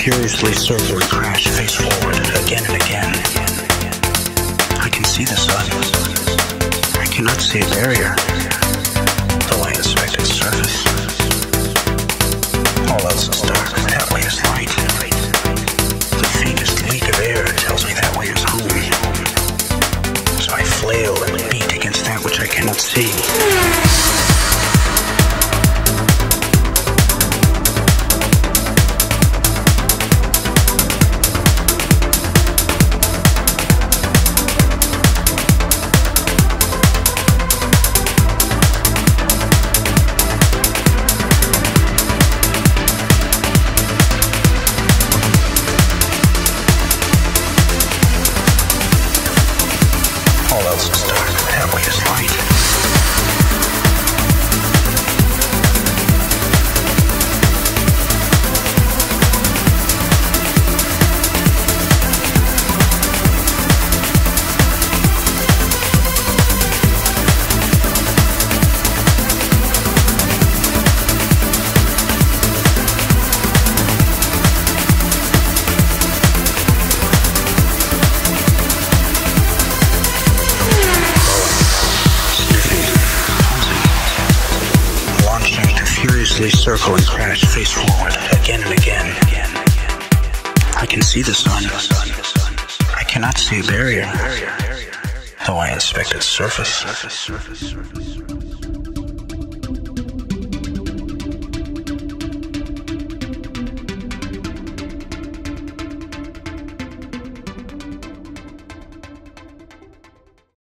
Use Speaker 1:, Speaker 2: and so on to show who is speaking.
Speaker 1: furiously circle crash face forward again and again. I can see the sun. I cannot see a barrier, though I inspect its surface. All else is dark, that way is light. The faintest leak of air tells me that way is home. So I flail and beat against that which I cannot see. All else is dark, furiously circle and crash face forward again and again. I can see the sun. I cannot see a barrier, though I inspect its surface.